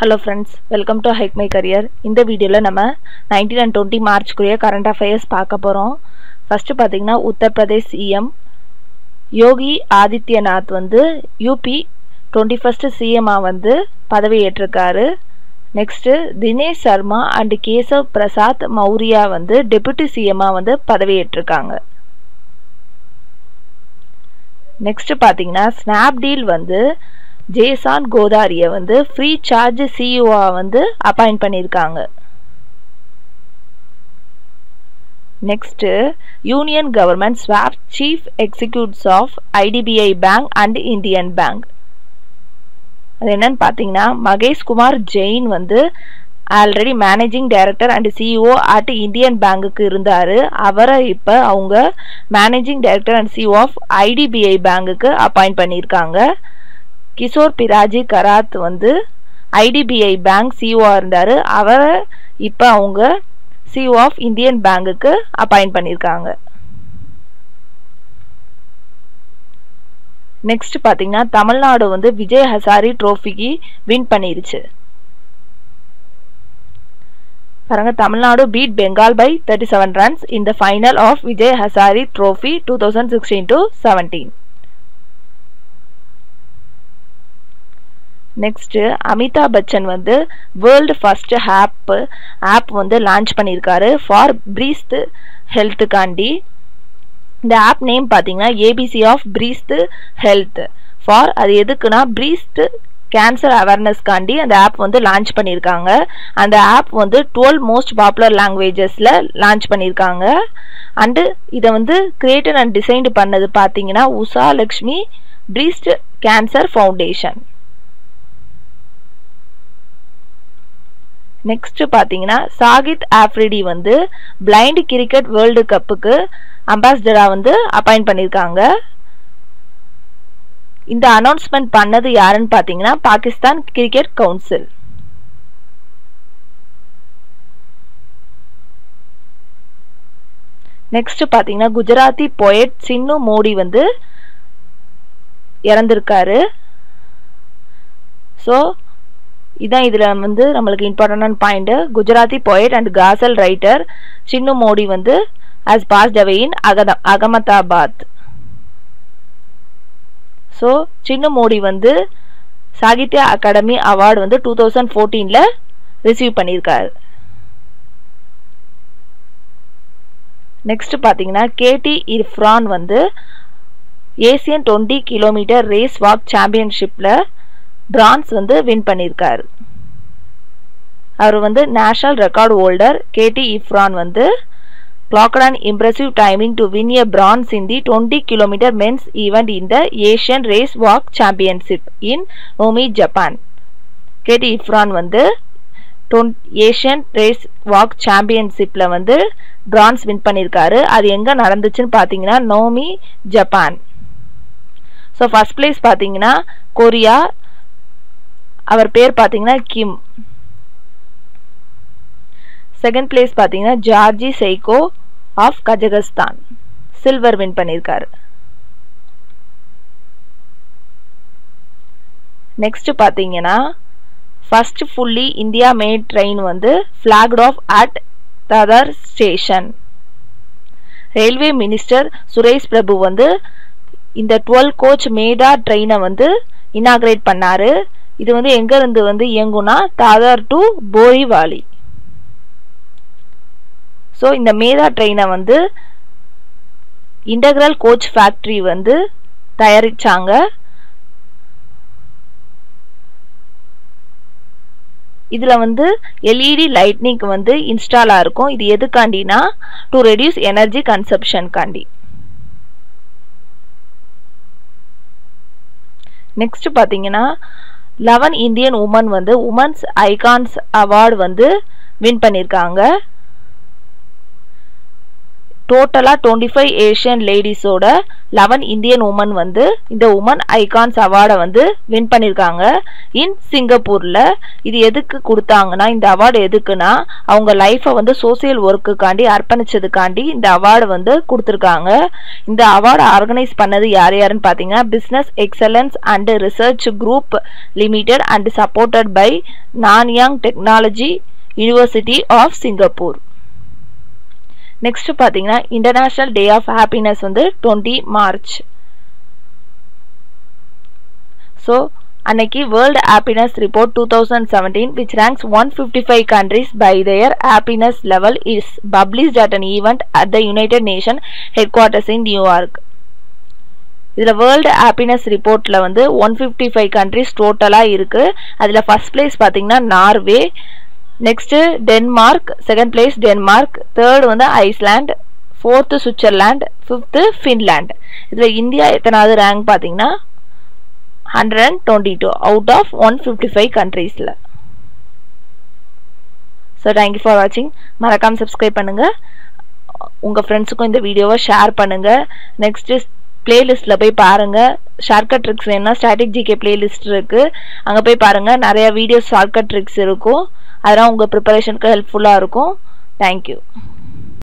Hello friends welcome to hike my career இந்த வீடியோவில் நம்ம நைன்டீன் அண்ட் டுவெண்ட்டி மார்ச்சுக்குரிய கரண்ட் அஃபேர்ஸ் பார்க்க போகிறோம் ஃபஸ்ட்டு பார்த்தீங்கன்னா உத்தரப்பிரதேஷ் சிஎம் யோகி ஆதித்யநாத் வந்து யூபி டுவெண்ட்டி ஃபஸ்ட்டு சிஎம்மாக வந்து பதவியேற்றிருக்காரு. நெக்ஸ்ட்டு தினேஷ் சர்மா அண்ட் கேசவ் பிரசாத் மௌரியா வந்து டெபுட்டி சிஎம்மாக வந்து பதவியேற்றிருக்காங்க. நெக்ஸ்ட்டு பார்த்தீங்கன்னா ஸ்னாப்டீல் வந்து ஜேசான் கோதாரியை வந்து ஃப்ரீ சார்ஜ் சிஇஓ வந்து அப்பாயிண்ட் பண்ணியிருக்காங்க. Next union government swap chief executives of IDBI bank and Indian bank அது என்னன்னு பார்த்தீங்கன்னா மகேஷ் குமார் ஜெயின் வந்து already managing director and CEO at Indian பேங்குக்கு இருந்தார். அவரை இப்போ அவங்க managing director and CEO of IDBI பேங்குக்கு அப்பாயிண்ட் பண்ணியிருக்காங்க. கிஷோர் பிராஜி கராத் வந்து ஐடிபிஐ பேங்க் சிஓ இருந்தார். அவரை இப்போ அவங்க சிஓ ஆஃப் இந்தியன் பேங்குக்கு அப்பாயிண்ட் பண்ணியிருக்காங்க. நெக்ஸ்ட் பார்த்தீங்கன்னா தமிழ்நாடு வந்து விஜய் ஹசாரி ட்ரோஃபிக்கு வின் பண்ணிருச்சு. பாருங்க Tamil Nadu beat Bengal by thirty seven runs in the final of Vijay Hazare trophy two thousand sixteen to seventeen next Amitabh Bachchan வந்து வேர்ல்டு ஃபஸ்ட்டு ஆப்பு ஆப் வந்து launch பண்ணியிருக்காரு. For breast ஹெல்த்துக்காண்டி இந்த app name பார்த்தீங்கன்னா ABC of breast health for அது எதுக்குன்னா பிரீஸ்து cancer அவேர்னஸ்க்காண்டி அந்த app வந்து லான்ச் பண்ணியிருக்காங்க. அந்த ஆப் வந்து டுவெல் மோஸ்ட் பாப்புலர் லாங்குவேஜஸில் லான்ச் பண்ணியிருக்காங்க. அண்டு இதை வந்து கிரியேட்டட் அண்ட் டிசைன்டு பண்ணது பார்த்தீங்கன்னா Usha Lakshmi breast cancer foundation next பார்த்தீங்கன்னா சாகித் ஆஃப்ரிடி வந்து பிளைண்ட் கிரிக்கெட் வேர்ல்டு கப்புக்கு அம்பாசிடராக வந்து அப்பாயிண்ட் பண்ணியிருக்காங்க இந்த அனௌன்ஸ்மெண்ட் பண்ணது யாருன்னு பார்த்தீங்கன்னா பாகிஸ்தான் கிரிக்கெட் கவுன்சில் நெக்ஸ்ட் பார்த்தீங்கன்னா குஜராத்தி போயட் சின்னு மோடி வந்து இறந்திருக்காரு. ஸோ இதான் இதில் வந்து நம்மளுக்கு இம்பார்ட்டண்டான point Gujarati poet and ghazal writer Chinu Modi வந்து ஆஸ் பாஸ்ட் அவே இன் அகத அகமதாபாத். ஸோ சின்னு மோடி வந்து சாகித்ய அகாடமி அவார்டு வந்து டூ தௌசண்ட் ஃபோர்டீனில் ரிசீவ் பண்ணியிருக்காரு. நெக்ஸ்ட் பார்த்தீங்கன்னா கேடி இர்ஃப்ரான் வந்து Asian twenty kilometre race walk சாம்பியன்ஷிப்பில் bronze வந்து வின் பண்ணியிருக்காரு. அவர் வந்து national record holder. K T இஃப்ரான் வந்து clocked an impressive timing to win a bronze in the 20 km men's event in the Asian Race Walk Championship in Nomi, Japan. கேடி இஃப்ரான் வந்து Asian race walk சாம்பியன்ஷிப்பில் வந்து France win பண்ணியிருக்காரு. அது எங்கே நடந்துச்சுன்னு பார்த்தீங்கன்னா Nomi Japan so first place பார்த்தீங்கன்னா Korea அவர் பேர் பார்த்தீங்கன்னா கிம். செகண்ட் பிளேஸ் பார்த்தீங்கன்னா Georgiy Sheiko of Kazakhstan. Silver win பண்ணியிருக்காரு. நெக்ஸ்ட் பார்த்தீங்கன்னா first fully India made train வந்து flagged off at Dadar station railway minister Suresh Prabhu வந்து இந்த டுவெல் கோச் மேதா ட்ரெயினை வந்து இனாக்ரேட் பண்ணாரு. இது வந்து எங்கேருந்து வந்து இயங்கும்னா தாதார் டு போரிவாலி. ஸோ இந்த மேதா ட்ரெயினை வந்து இன்டகிரல் கோச் ஃபேக்ட்ரி வந்து தயாரிச்சாங்க. இதில் வந்து எல்இடி லைட்னிங் வந்து இன்ஸ்டாலாக இருக்கும். இது எதுக்காண்டினா டு ரெடியூஸ் எனர்ஜி கன்சப்ஷன்காண்டி நெக்ஸ்ட் பார்த்தீங்கன்னா லெவன் இந்தியன் உமன் வந்து உமன்ஸ் ஐகான்ஸ் அவார்டு வந்து வின் பண்ணியிருக்காங்க டோட்டலாக டுவெண்ட்டி ஃபைவ் ஏஷியன் லேடிஸோட லெவன் இந்தியன் உமன் வந்து இந்த உமன் ஐகான்ஸ் அவார்டை வந்து வின் பண்ணியிருக்காங்க இன் சிங்கப்பூரில் இது எதுக்கு கொடுத்தாங்கன்னா இந்த அவார்டு எதுக்குன்னா அவங்க லைஃப்பை வந்து சோசியல் ஒர்க்குக்காண்டி அர்ப்பணிச்சதுக்காண்டி இந்த அவார்டு வந்து கொடுத்துருக்காங்க. இந்த அவார்டு ஆர்கனைஸ் பண்ணது யார் யாருன்னு பார்த்தீங்கன்னா business excellence and research group limited and supported by Nanyang Technology University of Singapore next பார்த்தீங்கன்னா இன்டர்நேஷ்னல் டே ஆஃப் ஹாப்பினஸ் வந்து டுவெண்ட்டி மார்ச் ஸோ அன்னைக்கு world happiness report two thousand seventeen which ranks one fifty five countries by their happiness level is published at an event at the United Nation headquarters in New York இதில் world happiness ரிப்போர்ட்டில் வந்து one fifty five countries டோட்டலாக இருக்குது அதில் first place பார்த்தீங்கன்னா Norway next Denmark second place Denmark third வந்து Iceland fourth Switzerland fifth Finland இதில் India எத்தனாவது ரேங்க் பார்த்தீங்கன்னா hundred and twenty two out of one fifty five கண்ட்ரீஸில் ஸோ தேங்க்யூ ஃபார் வாட்சிங் மறக்காமல் சப்ஸ்கிரைப் பண்ணுங்கள் உங்கள் ஃப்ரெண்ட்ஸுக்கும் இந்த வீடியோவை ஷேர் பண்ணுங்கள் நெக்ஸ்ட்டு பிளேலிஸ்ட்டில் போய் பாருங்கள் ஷார்ட்கட் ட்ரிக்ஸ் வேணும்னா ஸ்டாட்டிக் ஜிகே பிளேலிஸ்ட் இருக்குது அங்கே போய் பாருங்கள் நிறைய வீடியோஸ் ஷார்ட்கட் ட்ரிக்ஸ் இருக்கும். அதெல்லாம் உங்கள் ப்ரிப்பரேஷனுக்கு ஹெல்ப்ஃபுல்லாக இருக்கும். தேங்க்யூ